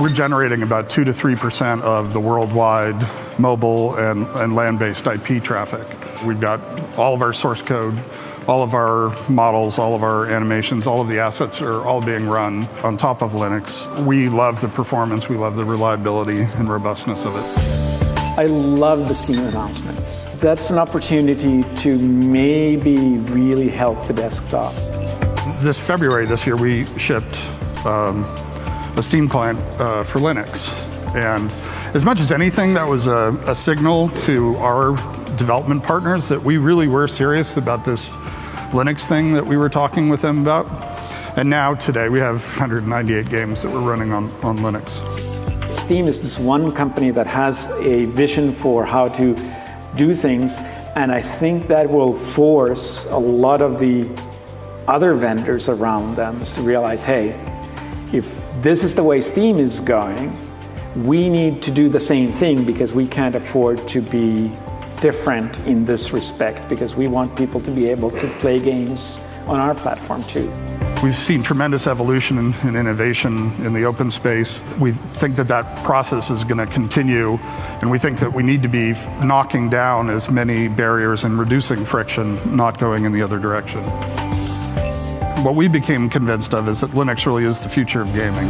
We're generating about 2 to 3% of the worldwide mobile and, and land based IP traffic. We've got all of our source code, all of our models, all of our animations, all of the assets are all being run on top of Linux. We love the performance, we love the reliability and robustness of it. I love the Steam announcements. That's an opportunity to maybe really help the desktop. This February this year, we shipped um, a Steam client uh, for Linux. And as much as anything, that was a, a signal to our development partners that we really were serious about this Linux thing that we were talking with them about. And now today we have 198 games that we're running on, on Linux. Steam is this one company that has a vision for how to do things, and I think that will force a lot of the other vendors around them to realize, hey, if this is the way Steam is going, we need to do the same thing because we can't afford to be different in this respect because we want people to be able to play games on our platform too. We've seen tremendous evolution and innovation in the open space. We think that that process is going to continue, and we think that we need to be knocking down as many barriers and reducing friction, not going in the other direction. What we became convinced of is that Linux really is the future of gaming.